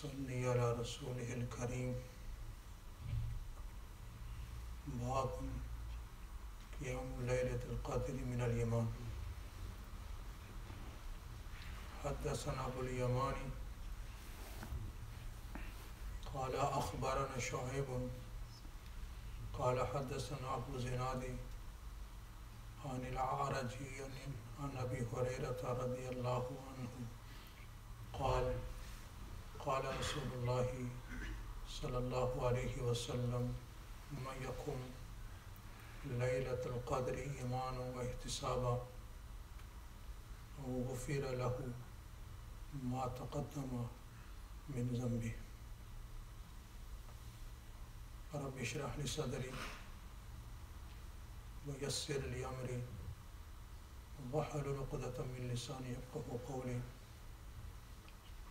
صلی علی رسول کریم باب قیام لیلۃ القدر من الیمان۔ حدثنا ابو الیمانی قال اخبرنا شعیب۔ قال حدثنا ابو زنادی عن العارجی عن ابی حریرہ رضی اللہ عنہ۔ قال قال رسول الله صلى الله عليه وسلم، من يقوم ليلة القدر إيمانا واحتسابا غفر له ما تقدم من ذنبه. رب اشرح لي صدري ويسر لي أمري، واحلل عقدة من لساني يفقه قولي.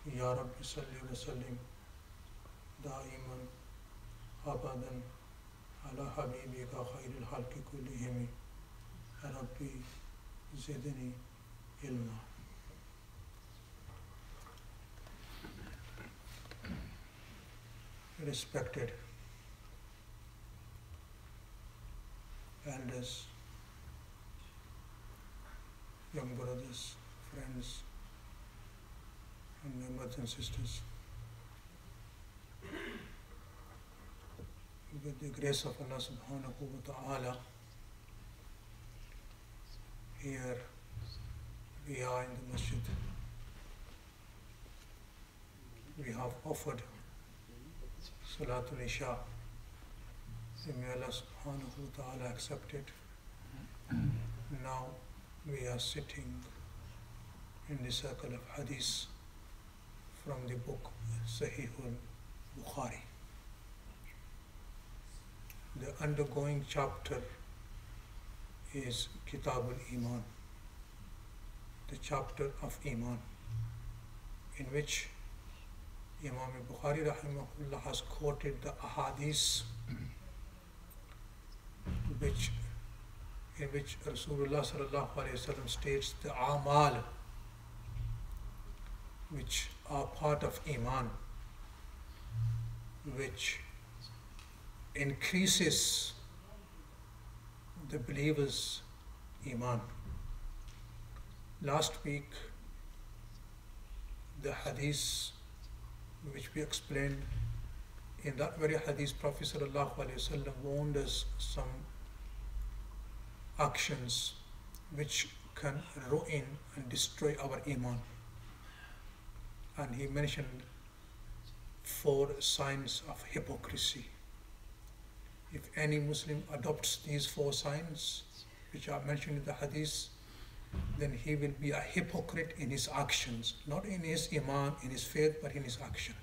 یا رب صلی وسلم دائمًا ابدا على حبیبی کا خیر الحلق کلہم. ربی زدنی علما. Respected elders, young brothers, friends, and my brothers and sisters. With the grace of Allah subhanahu wa ta'ala, here we are in the masjid. We have offered Salatul Isha. May Allah subhanahu wa ta'ala accept it. Now we are sitting in the circle of hadith from the book Sahihul Bukhari. The undergoing chapter is Kitabul Iman, the chapter of Iman, in which Imam Bukhari rahimahullah has quoted the ahadith which in which Rasulullah sallallahu alayhi wasallam states the amal which are part of iman which increases the believer's iman. Last week the hadith which we explained in that very hadith prophet wasallam warned us some actions which can ruin and destroy our iman and he mentioned four signs of hypocrisy if any muslim adopts these four signs which are mentioned in the hadith then he will be a hypocrite in his actions not in his iman in his faith but in his action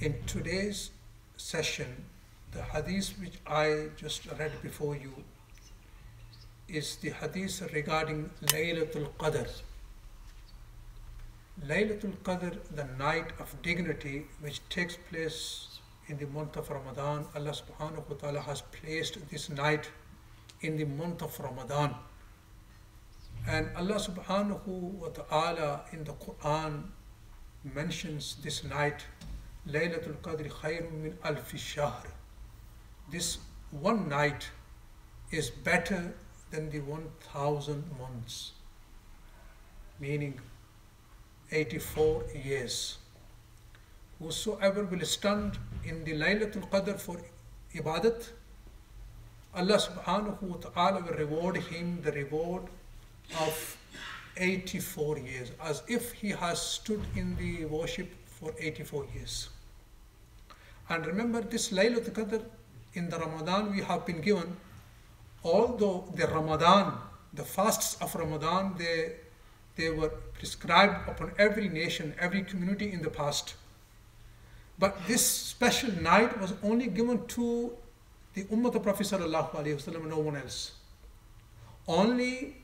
in today's session the hadith which i just read before you is the hadith regarding Laylatul Qadr. Laylatul Qadr, the night of dignity which takes place in the month of Ramadan. Allah subhanahu wa ta'ala has placed this night in the month of Ramadan. And Allah subhanahu wa ta'ala in the Quran mentions this night, Laylatul Qadr khayrun min alfi shahr. This one night is better than the 1000 months, meaning 84 years. Whosoever will stand in the Laylatul Qadr for ibadat, Allah subhanahu wa ta'ala will reward him the reward of 84 years, as if he has stood in the worship for 84 years. And remember, this Laylatul Qadr in the Ramadan we have been given although the Ramadan, the fasts of Ramadan, they, they were prescribed upon every nation, every community in the past. But this special night was only given to the Ummah of Prophet Wasallam, no one else. Only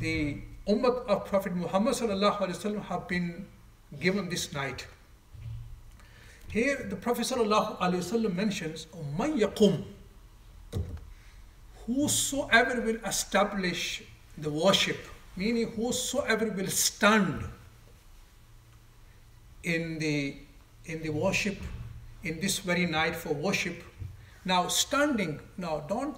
the Ummah of Prophet Muhammad Wasallam have been given this night. Here the Prophet Wasallam mentions, Man yaqum whosoever will establish the worship, meaning whosoever will stand in the in the worship in this very night for worship. Now standing, now don't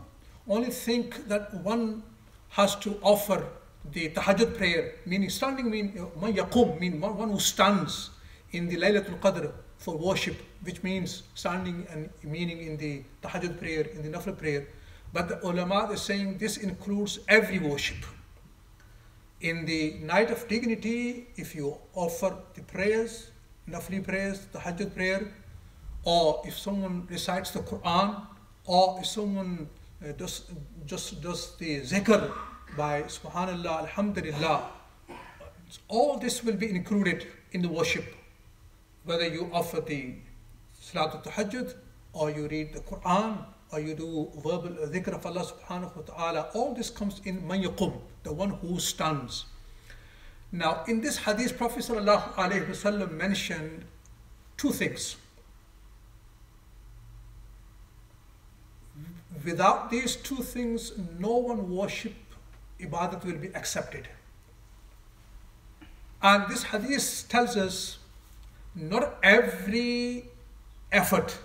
only think that one has to offer the tahajjud prayer, meaning standing mean man yaqum, mean one, who stands in the Laylatul Qadr for worship, which means standing and meaning in the tahajjud prayer, in the nafil prayer. But the ulama is saying this includes every worship. In the night of dignity, if you offer the prayers, nafli prayers, the tahajjud prayer, or if someone recites the Quran, or if someone uh, does, just does the zikr by subhanallah, alhamdulillah, all this will be included in the worship. Whether you offer the salatul tahajjud, or you read the Quran, or you do verbal uh, dhikr of Allah subhanahu wa ta'ala, all this comes in man the one who stands. Now, in this hadith, Prophet sallallahu wasallam mentioned two things. Without these two things, no one worship ibadat will be accepted. And this hadith tells us not every effort,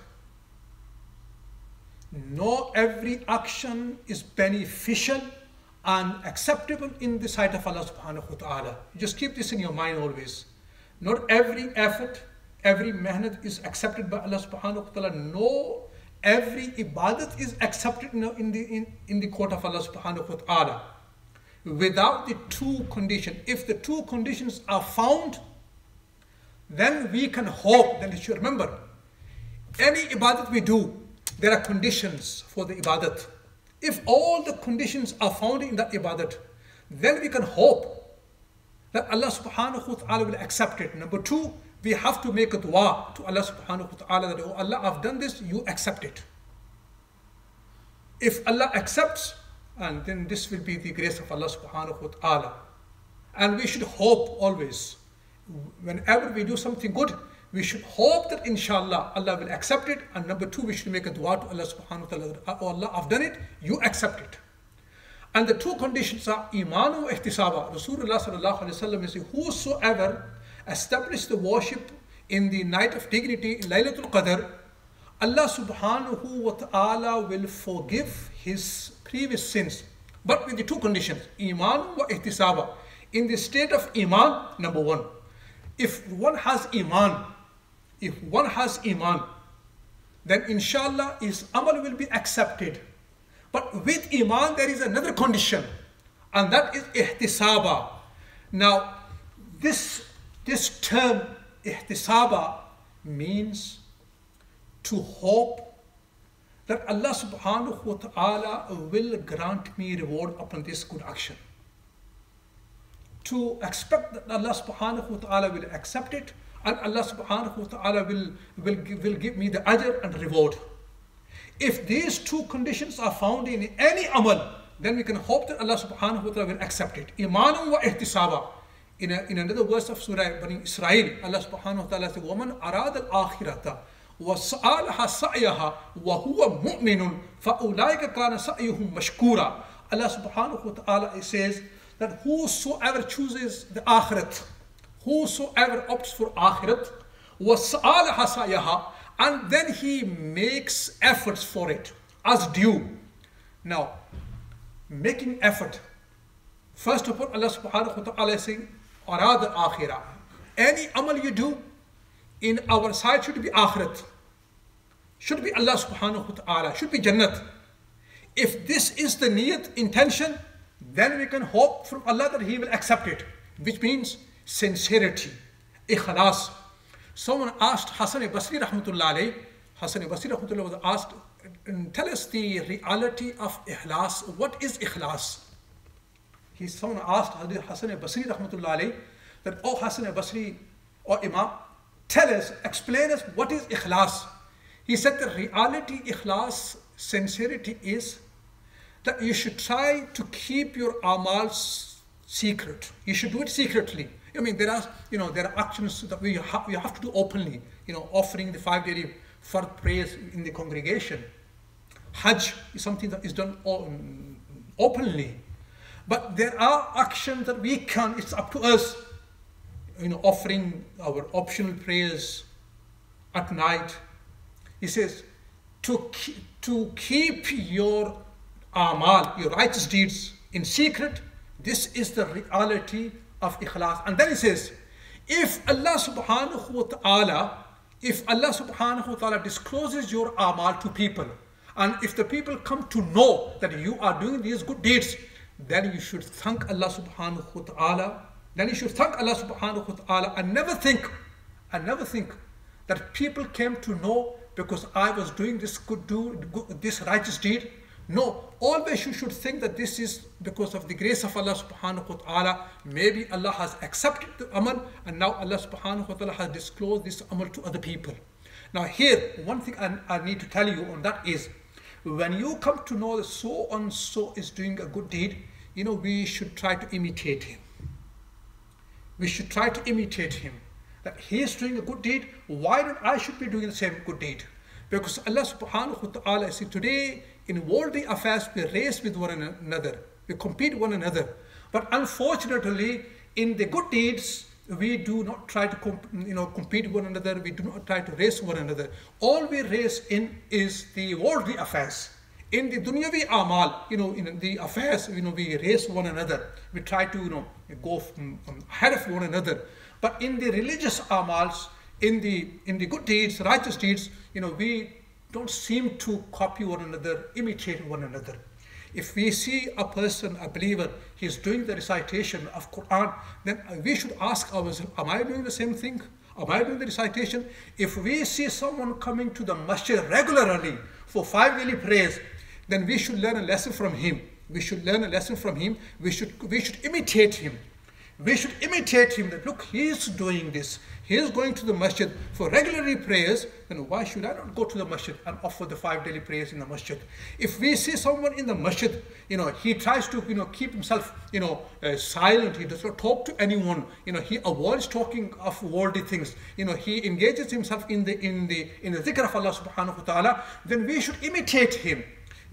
not every action is beneficial and acceptable in the sight of Allah subhanahu wa ta'ala. Just keep this in your mind always. Not every effort, every mehnat is accepted by Allah subhanahu wa ta'ala. No, every ibadat is accepted in the, in, in the court of Allah subhanahu wa ta'ala. Without the two conditions, if the two conditions are found, then we can hope, then you should remember, any ibadat we do, there are conditions for the ibadat. If all the conditions are found in that ibadat, then we can hope that Allah subhanahu wa ta'ala will accept it. Number two, we have to make a dua to Allah subhanahu wa ta'ala that, oh Allah, I've done this, you accept it. If Allah accepts, and then this will be the grace of Allah subhanahu wa ta'ala. And we should hope always, whenever we do something good, we should hope that inshallah Allah will accept it. And number two, we should make a dua to Allah subhanahu wa ta'ala. Oh Allah, I've done it, you accept it. And the two conditions are iman wa ihtisaba. Rasulullah sallallahu alayhi wa sallam says, whosoever establish the worship in the night of dignity, Laylatul Qadr, Allah subhanahu wa ta'ala will forgive his previous sins. But with the two conditions, iman wa ihtisaba. In the state of iman, number one, if one has iman, if one has iman, then inshallah his amal will be accepted. But with iman there is another condition, and that is ihtisaba. Now, this, this term ihtisaba means to hope that Allah subhanahu wa ta'ala will grant me reward upon this good action. To expect that Allah subhanahu wa ta'ala will accept it and Allah subhanahu wa ta'ala will, will, will give me the ajr and reward. If these two conditions are found in any amal, then we can hope that Allah subhanahu wa ta'ala will accept it. Imanum wa ihtisaba. In, a, in another verse of Surah Bani Israel, Allah subhanahu wa ta'ala says, وَمَنْ أَرَادَ الْآخِرَةَ وَسَأَلَهَا سَعْيَهَا وَهُوَ مُؤْمِنٌ فَأُولَٰئِكَ كَانَ سَعْيُهُمْ مَشْكُورًا Allah subhanahu wa ta'ala says that whosoever chooses the akhirat, whosoever opts for akhirat was sayaha and then he makes efforts for it as due. Now, making effort. First of all, Allah subhanahu wa ta'ala is saying, arad akhirah. Any amal you do in our side should be akhirat. Should be Allah subhanahu wa ta'ala, should be jannat. If this is the niyat intention, then we can hope from Allah that He will accept it, which means sincerity, ikhlas. Someone asked Hassan Basri rahmatullah alayhi, Hassan Basri rahmatullah was asked, um, tell us the reality of ikhlas. What is ikhlas? He, someone asked Hassan Basri rahmatullah that, oh Hassan Basri or Imam, tell us, explain us what is ikhlas. He said the reality ikhlas, sincerity is that you should try to keep your amals secret. You should do it secretly. I mean, there are, you know, there are actions that we have, we have to do openly, you know, offering the five daily fard prayers in the congregation. Hajj is something that is done openly. But there are actions that we can, it's up to us. you know, offering our optional prayers at night. He says, to, to keep your amal, your righteous deeds in secret, this is the reality of ikhlas. And then he says, if Allah subhanahu wa ta'ala, if Allah subhanahu wa ta'ala discloses your amal to people, and if the people come to know that you are doing these good deeds, then you should thank Allah subhanahu wa ta'ala. Then you should thank Allah subhanahu wa ta'ala and never think, and never think that people came to know because I was doing this good do this righteous deed. No, always you should think that this is because of the grace of Allah subhanahu wa ta'ala. Maybe Allah has accepted the amal and now Allah subhanahu wa ta'ala has disclosed this amal to other people. Now here, one thing I, I need to tell you on that is, when you come to know that so and so is doing a good deed, you know, we should try to imitate him. We should try to imitate him. That he is doing a good deed, why don't I should be doing the same good deed? Because Allah subhanahu wa ta'ala says today in worldly affairs we race with one another, we compete one another. But unfortunately, in the good deeds, we do not try to you know compete one another. We do not try to race one another. All we race in is the worldly affairs. In the dunyavi amal you know in the affairs you know we race one another. We try to you know go ahead of one another. But in the religious amals in the in the good deeds righteous deeds you know we don't seem to copy one another imitate one another if we see a person, a believer, he's doing the recitation of Quran, then we should ask ourselves, am I doing the same thing? Am I doing the recitation? If we see someone coming to the masjid regularly for five daily prayers, then we should learn a lesson from him. We should learn a lesson from him. We should, we should imitate him. We should imitate him that look, he is doing this. He is going to the masjid for regular prayers, then why should I not go to the masjid and offer the five daily prayers in the masjid? If we see someone in the masjid, you know, he tries to, you know, keep himself, you know, uh, silent, he does not talk to anyone, you know, he avoids talking of worldly things, you know, he engages himself in the, in the, in the dhikr of Allah subhanahu wa ta'ala, then we should imitate him.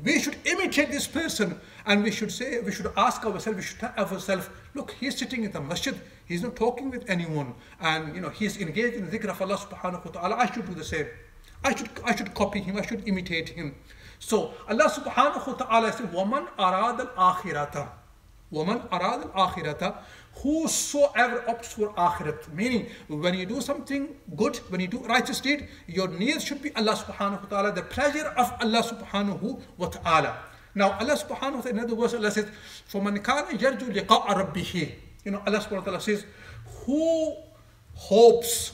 We should imitate this person. And we should say, we should ask ourselves, we should tell ourselves, look, he's sitting in the masjid, he's not talking with anyone, and you know, he's engaged in the dhikr of Allah subhanahu wa ta'ala. I should do the same. I should I should copy him, I should imitate him. So Allah subhanahu wa ta'ala says, Woman arad al akhirata. Woman arad al akhirata. Whosoever opts for akhirat, meaning when you do something good, when you do righteous deed, your need should be Allah subhanahu wa ta'ala, the pleasure of Allah subhanahu wa ta'ala. Now Allah subhanahu wa ta'ala, in other words, Allah says, فَمَنْ كَانَ يَرْجُو لِقَاءَ رَبِّهِ You know, Allah subhanahu wa ta'ala says, who hopes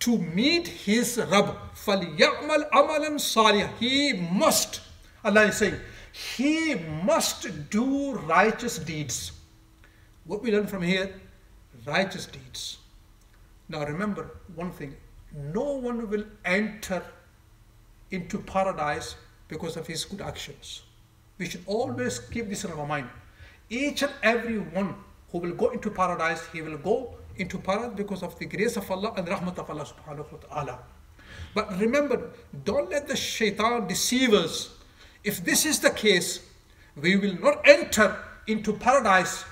to meet his Rabb, فَلْيَعْمَلْ عَمَلًا صَالِحًا He must, Allah is saying, he must do righteous deeds. What we learn from here, righteous deeds. Now remember one thing, no one will enter into paradise because of his good actions. We should always keep this in our mind. Each and every one who will go into paradise, he will go into paradise because of the grace of Allah and rahmat of Allah subhanahu wa ta'ala. But remember, don't let the shaitan deceive us. If this is the case, we will not enter into paradise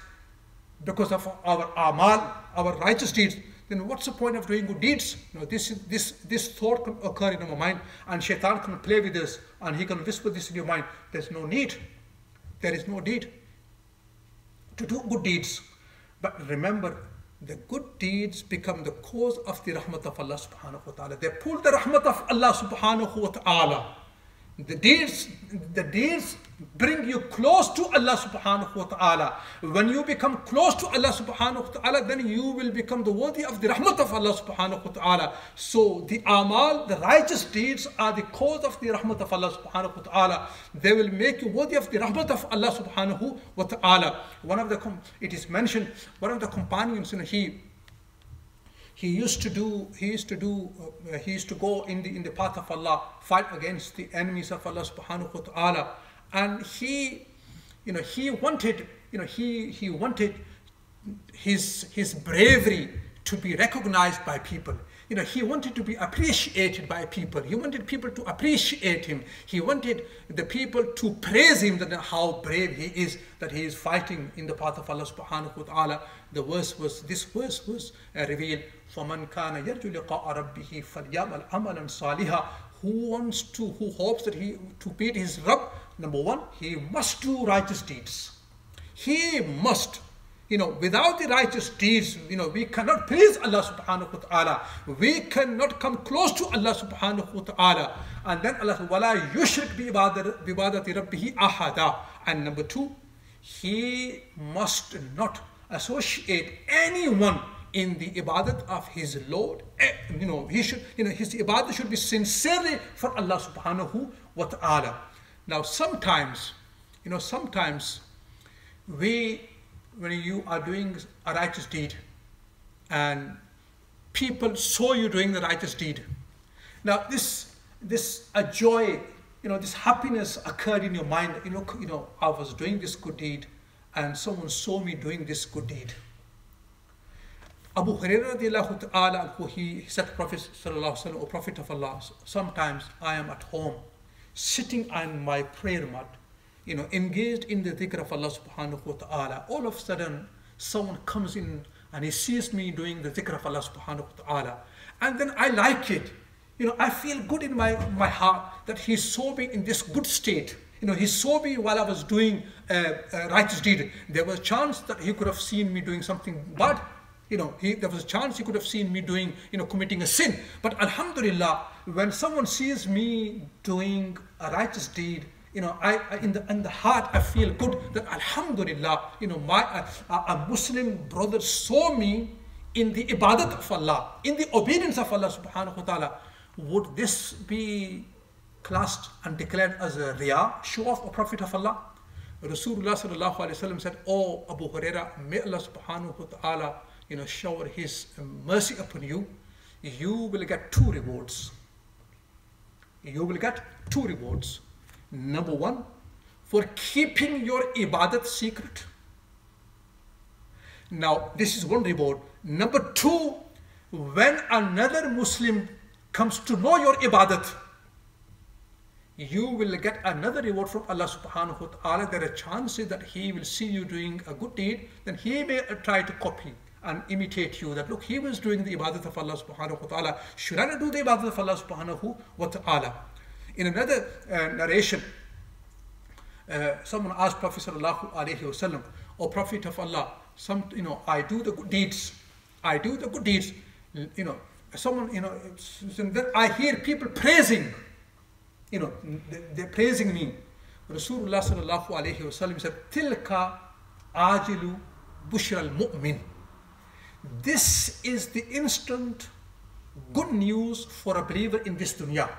because of our amal, our righteous deeds, then what's the point of doing good deeds? This, this, this thought can occur in our mind and shaitan can play with us and he can whisper this in your mind. There's no need. There is no need to do good deeds. But remember, the good deeds become the cause of the rahmat of Allah subhanahu wa ta'ala. They pull the rahmat of Allah subhanahu wa ta'ala. The deeds, the deeds bring you close to Allah subhanahu wa ta'ala. When you become close to Allah subhanahu wa ta'ala, then you will become the worthy of the rahmat of Allah subhanahu wa ta'ala. So the amal, the righteous deeds are the cause of the rahmat of Allah subhanahu wa ta'ala. They will make you worthy of the rahmat of Allah subhanahu wa ta'ala. One of the, it is mentioned, one of the companions, you know, he he used to do he used to do uh, he used to go in the in the path of Allah fight against the enemies of Allah subhanahu wa ta'ala and he you know he wanted you know he he wanted his his bravery to be recognized by people you know, he wanted to be appreciated by people. He wanted people to appreciate him. He wanted the people to praise him that how brave he is, that he is fighting in the path of Allah subhanahu wa ta'ala. the verse was, this verse was uh, revealed, فَمَنْ كَانَ يَرْجُ لِقَاءَ رَبِّهِ فَلْيَعْمَلْ عَمَلًا صَالِحًا Who wants to, who hopes that he, to beat his Rabb, number one, he must do righteous deeds. He must you know, without the righteous deeds, you know, we cannot please Allah subhanahu wa ta'ala. We cannot come close to Allah subhanahu wa ta'ala. And then Allah says, وَلَا يُشْرِكْ بِعِبَادَةِ رَبِّهِ أَحَدًا And number two, he must not associate anyone in the ibadat of his Lord. Eh, you know, he should, you know, his ibadat should be sincerely for Allah subhanahu wa ta'ala. Now sometimes, you know, sometimes we when you are doing a righteous deed and people saw you doing the righteous deed. Now this this a joy, you know, this happiness occurred in your mind. You know, you know, I was doing this good deed, and someone saw me doing this good deed. Abu Hurairah he said to Prophet O Prophet of Allah, sometimes I am at home, sitting on my prayer mat, you know, engaged in the dhikr of Allah subhanahu wa ta'ala, all of a sudden someone comes in and he sees me doing the dhikr of Allah subhanahu wa ta'ala. And then I like it. You know, I feel good in my, my heart that he saw me in this good state. You know, he saw me while I was doing a, a righteous deed. There was a chance that he could have seen me doing something bad. You know, he, there was a chance he could have seen me doing, you know, committing a sin. But Alhamdulillah, when someone sees me doing a righteous deed, you know, I, I, in the in the heart I feel good that Alhamdulillah, you know, my a, Muslim brother saw me in the ibadat of Allah, in the obedience of Allah subhanahu wa ta'ala. Would this be classed and declared as a riyah, show off a prophet of Allah? Rasulullah sallallahu alayhi wa said, Oh Abu Huraira, may Allah subhanahu wa ta'ala, you know, shower his uh, mercy upon you. You will get two rewards. You will get two rewards. Number one, for keeping your ibadat secret. Now, this is one reward. Number two, when another Muslim comes to know your ibadat, you will get another reward from Allah subhanahu wa ta'ala. There are chances that he will see you doing a good deed, then he may try to copy and imitate you. That look, he was doing the ibadat of Allah subhanahu wa ta'ala. Should I do the ibadat of Allah subhanahu wa ta'ala? In another uh, narration, uh, someone asked Prophet sallallahu alaihi wasallam, "O Prophet of Allah, some you know I do the good deeds, I do the good deeds, you know." Someone you know, then I hear people praising, you know, they're praising me. Rasulullah sallallahu alaihi wasallam said, "Tilka ajilu bushra al-mu'min." This is the instant good news for a believer in this dunya.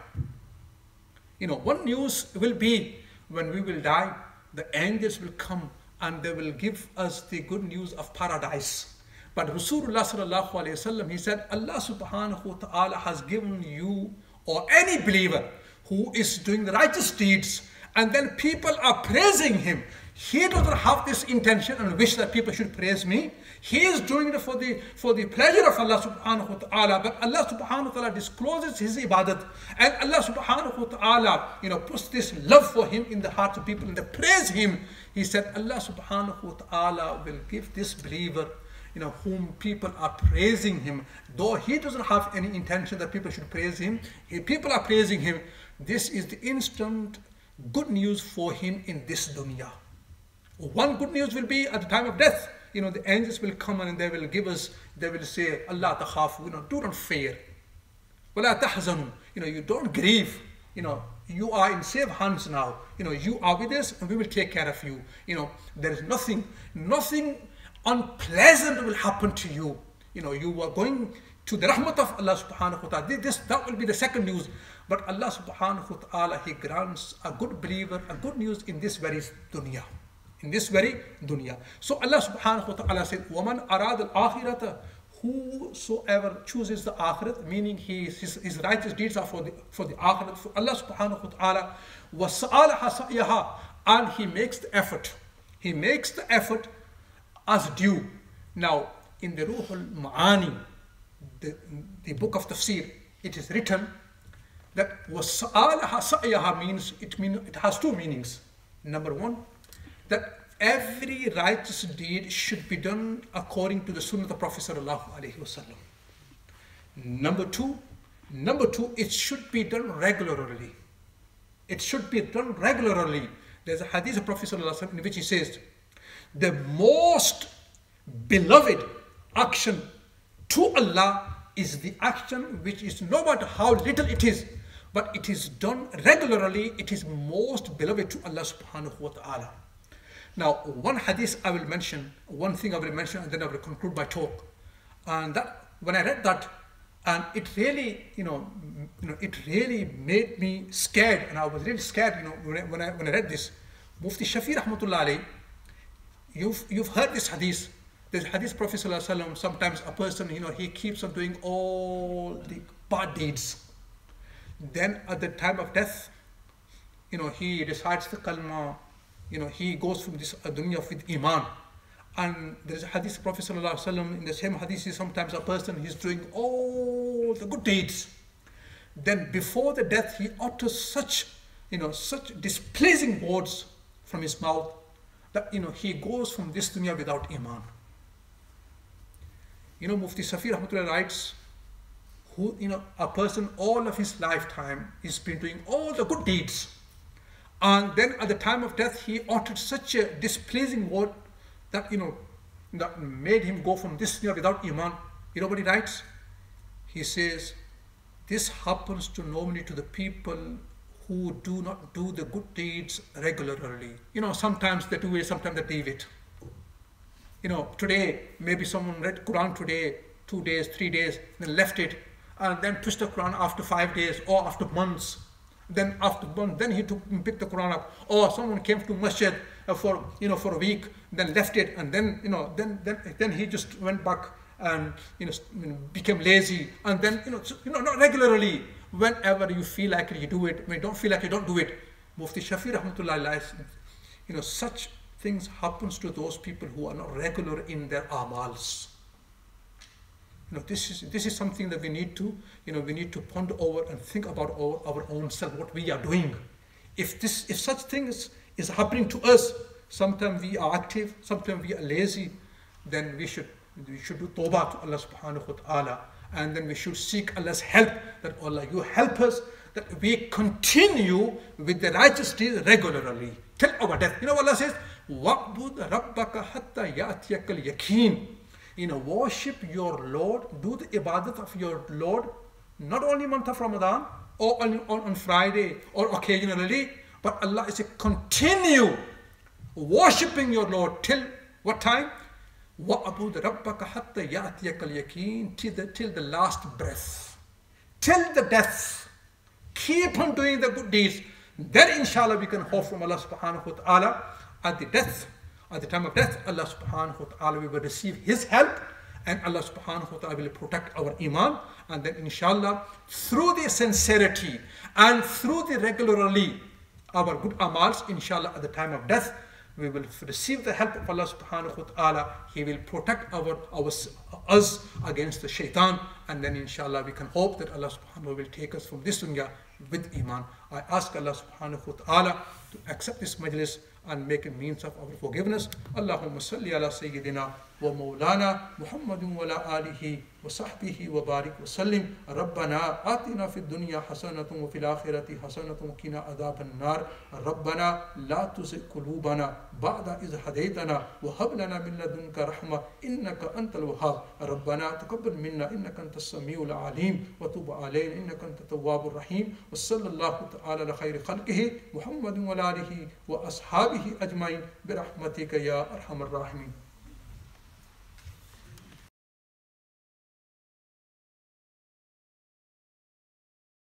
You know, one news will be when we will die, the angels will come and they will give us the good news of paradise. But Rasulullah sallallahu alayhi wasallam, he said, Allah subhanahu wa ta'ala has given you or any believer who is doing the righteous deeds and then people are praising him. He doesn't have this intention and wish that people should praise me. He is doing it for the, for the pleasure of Allah subhanahu wa ta'ala. But Allah subhanahu wa ta'ala discloses His ibadat. And Allah subhanahu wa ta'ala, you know, puts this love for Him in the hearts of people and they praise Him. He said, Allah subhanahu wa ta'ala will give this believer you know, whom people are praising him, though he doesn't have any intention that people should praise him, if people are praising him, this is the instant good news for him in this dunya. One good news will be at the time of death, you know, the angels will come and they will give us, they will say, Allah takhaf, you know, do not fear. allah tahzanu, you know, you don't grieve, you know, you are in safe hands now. You know, you are with us and we will take care of you. You know, there is nothing, nothing unpleasant will happen to you. You know, you are going to the rahmat of Allah subhanahu wa ta'ala. This, that will be the second news. But Allah subhanahu wa ta'ala, He grants a good believer, a good news in this very dunya in this very dunya. So Allah subhanahu wa ta'ala said, وَمَنْ أَرَادَ الْآخِرَةَ Whosoever chooses the akhirat, meaning his, his, his righteous deeds are for the, for the akhirat, for Allah subhanahu wa ta'ala, وَسَأَلَهَا سَعْيَهَا And he makes the effort. He makes the effort as due. Now, in the Ruh al-Ma'ani, the, the book of tafsir, it is written that وَسَأَلَهَا سَعْيَهَا means, it, mean, it has two meanings. Number one, that every righteous deed should be done according to the sunnah of the Prophet sallallahu. Number two, number two, it should be done regularly. It should be done regularly. There's a hadith of Prophet sallallahu in which he says, the most beloved action to Allah is the action which is no matter how little it is, but it is done regularly, it is most beloved to Allah subhanahu wa ta'ala. Now, one hadith I will mention, one thing I will mention, and then I will conclude my talk. And that when I read that, and it really, you know, you know, it really made me scared, and I was really scared, you know, when I, when I, when I read this. Mufti Shafi rahmatullah alayhi, you've, you've heard this hadith. This hadith Prophet sometimes a person, you know, he keeps on doing all the bad deeds. Then at the time of death, you know, he recites the kalma, you know, he goes from this uh, dunya with iman. And there is a hadith Prophet ﷺ, in the same hadith, He sometimes a person is doing all the good deeds. Then before the death, he utters such, you know, such displeasing words from his mouth that, you know, he goes from this dunya without iman. You know, Mufti Shafi Rahmatullah writes, who, you know, a person all of his lifetime is been doing all the good deeds. And then at the time of death, he uttered such a displeasing word that, you know, that made him go from this dunya without iman. You know what he writes? He says, this happens to normally to the people who do not do the good deeds regularly. You know, sometimes they do it, sometimes they leave it. You know, today, maybe someone read Quran today, two days, three days, then left it, and then twist the Quran after five days or after months. Then after then he took picked the Quran up. Or someone came to masjid uh, for you know for a week, then left it, and then you know then then then he just went back and you know became lazy, and then you know you know not regularly. Whenever you feel like it, you do it. When you don't feel like it, you don't do it. Mufti Shafi Rahmatullah, you know such things happens to those people who are not regular in their amals. You know, this is this is something that we need to, you know, we need to ponder over and think about our, our own self, what we are doing. If this if such things is happening to us, sometimes we are active, sometimes we are lazy, then we should we should do tawbah to Allah subhanahu wa ta'ala. And then we should seek Allah's help that Allah, you help us that we continue with the righteous deeds regularly till our death. You know what Allah says? وَعْبُدْ رَبَّكَ حَتَّى يَأْتِيَكَ الْيَقِينَ You know, worship your Lord, do the ibadat of your Lord, not only month of Ramadan, or on, on, on Friday, or occasionally, but Allah is a continue worshipping your Lord till what time? وَعْبُدْ رَبَّكَ حَتَّى يَأْتِيَكَ الْيَقِينَ till the, till the last breath, till the death. Keep on doing the good deeds. Then inshallah we can hope from Allah subhanahu wa ta'ala at the death, at the time of death, Allah subhanahu wa ta'ala will receive His help and Allah subhanahu wa ta'ala will protect our iman. And then inshallah through the sincerity and through the regularly our good amals inshallah at the time of death we will receive the help of Allah subhanahu wa ta'ala. He will protect our, our us against the shaitan. And then inshallah we can hope that Allah subhanahu wa ta'ala will take us from this dunya with iman. I ask Allah subhanahu wa ta'ala to accept this majlis and make a means of our forgiveness. Allahumma salli ala Sayyidina wa Mawlana Muhammadun wa ala alihi wa sahbihi wa barik wa sallim. Rabbana atina fi dunya hasanatun wa fil akhirati hasanatun wa qina adhaban nar. Rabbana la tuzigh qulubana ba'da idh hadaytana wa hab lana min ladunka rahma innaka antal wahhab. Rabbana taqabbal minna innaka antas samiul alim wa tub alayna innaka antat tawwabur rahim. Wa sallallahu ta'ala ala khayri khalqihi Muhammadun wa ala alihi wa ashabihi اجمائن برحمتک یا ارحم الراحمین۔